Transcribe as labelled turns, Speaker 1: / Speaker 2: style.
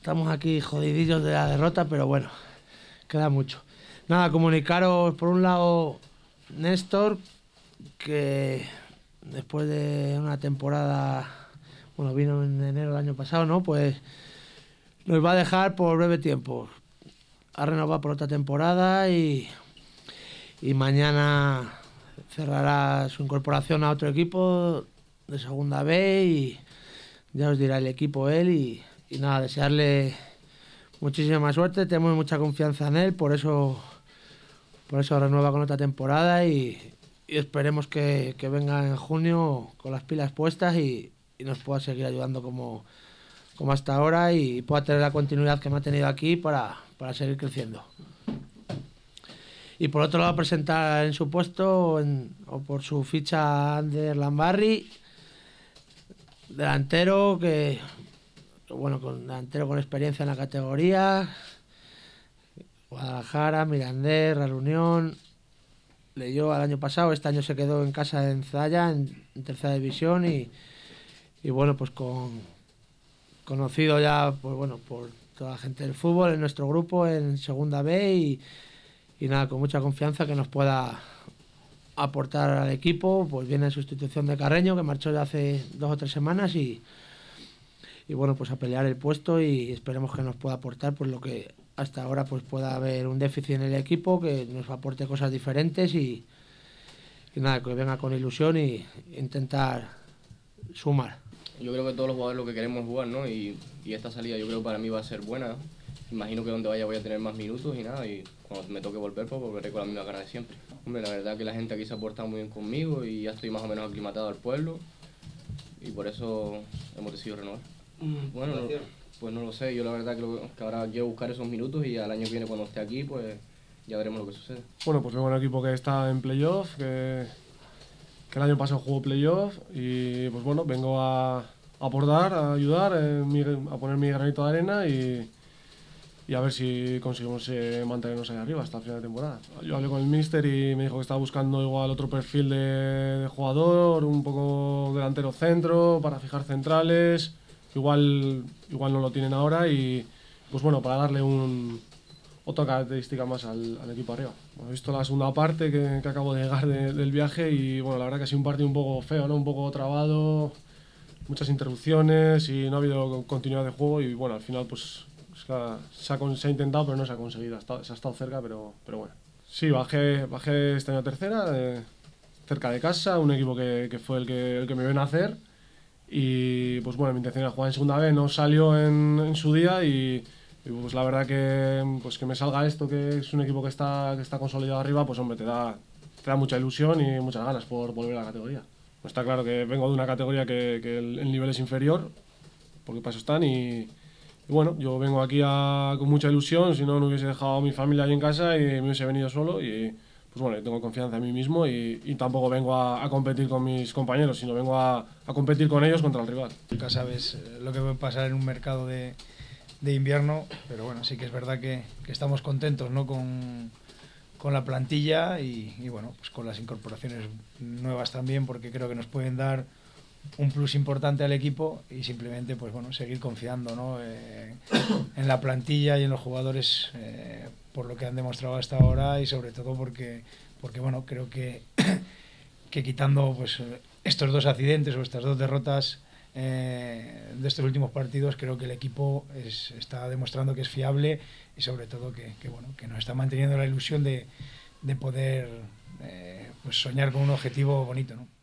Speaker 1: Estamos aquí jodidillos de la derrota, pero bueno, queda mucho. Nada, comunicaros por un lado Néstor, que después de una temporada, bueno, vino en enero del año pasado, ¿no? Pues nos va a dejar por breve tiempo. Ha renovado por otra temporada y, y mañana cerrará su incorporación a otro equipo de segunda B y ya os dirá el equipo él y, y nada, desearle muchísima suerte, tenemos mucha confianza en él, por eso por eso renueva con otra temporada y, esperemos que, que, venga en junio con las pilas puestas y, y, nos pueda seguir ayudando como, como hasta ahora y pueda tener la continuidad que me ha tenido aquí para, para seguir creciendo. Y por otro lado, presentar en su puesto o por su ficha Ander Lambarri, delantero que, bueno, con delantero con experiencia en la categoría, Guadalajara, Mirandés, La Reunión. Leyó al año pasado, este año se quedó en casa en Zaya, en, en tercera división, y, y, bueno, pues con conocido ya pues bueno, por toda la gente del fútbol en nuestro grupo en segunda B y, y nada, con mucha confianza que nos pueda aportar al equipo, pues viene en sustitución de Carreño, que marchó ya hace dos o tres semanas y, y bueno, pues a pelear el puesto y esperemos que nos pueda aportar pues lo que hasta ahora pues pueda haber un déficit en el equipo, que nos aporte cosas diferentes y, y nada, que venga con ilusión y intentar sumar.
Speaker 2: Yo creo que todos los jugadores lo que queremos jugar, ¿no? Y, esta salida yo creo para mí va a ser buena. Imagino que donde vaya voy a tener más minutos y nada, y cuando me toque volver, pues volveré con la misma cara de siempre. Hombre, la verdad que la gente aquí se ha portado muy bien conmigo y ya estoy más o menos aclimatado al pueblo y por eso hemos decidido renovar. Mm, bueno, no, pues no lo sé, yo la verdad que, lo, que ahora quiero buscar esos minutos y al año que viene cuando esté aquí, pues ya veremos lo que sucede.
Speaker 3: Bueno, pues vengo un equipo que está en playoff, que, que el año pasado jugó playoff y pues bueno, vengo a, a aportar, a ayudar, eh, mi, a poner mi granito de arena y, y a ver si conseguimos eh, mantenernos ahí arriba hasta el final de temporada. Yo hablé con el míster y me dijo que estaba buscando igual otro perfil de, de jugador, un poco delantero centro, para fijar centrales igual, igual no lo tienen ahora y pues bueno, para darle un, otra característica más al, al equipo arriba. Bueno, he visto la segunda parte que, que acabo de llegar de, del viaje y bueno, la verdad que ha sido un partido un poco feo, ¿no? un poco trabado, muchas interrupciones y no ha habido continuidad de juego y bueno, al final pues se ha, se ha, se ha intentado pero no se ha conseguido, se ha estado cerca pero, pero bueno. Sí, bajé, bajé este año tercera, eh, cerca de casa, un equipo que, que fue el que, el que me ven a hacer y pues bueno, mi intención era jugar en segunda B, no salió en, en su día y, y, pues la verdad que pues que me salga esto, que es un equipo que está, que está consolidado arriba, pues hombre, te da, te da mucha ilusión y muchas ganas por volver a la categoría. Pues está claro que vengo de una categoría que, que el, el, nivel es inferior, porque para eso están y, y bueno, yo vengo aquí a, con mucha ilusión, si no, no hubiese dejado a mi familia ahí en casa y me hubiese venido solo y pues bueno, tengo confianza en mí mismo y, y tampoco vengo a, competir con mis compañeros, sino vengo a, a, competir con ellos contra el rival.
Speaker 4: Nunca sabes eh, lo que puede pasar en un mercado de, de invierno, pero bueno, sí que es verdad que, que estamos contentos ¿no? con, con la plantilla y, y, bueno, pues con las incorporaciones nuevas también, porque creo que nos pueden dar un plus importante al equipo y simplemente pues bueno seguir confiando ¿no? eh, en la plantilla y en los jugadores eh, por lo que han demostrado hasta ahora y sobre todo porque porque bueno creo que que quitando pues estos dos accidentes o estas dos derrotas eh, de estos últimos partidos creo que el equipo es, está demostrando que es fiable y sobre todo que, que bueno que nos está manteniendo la ilusión de, de poder eh, pues soñar con un objetivo bonito ¿no?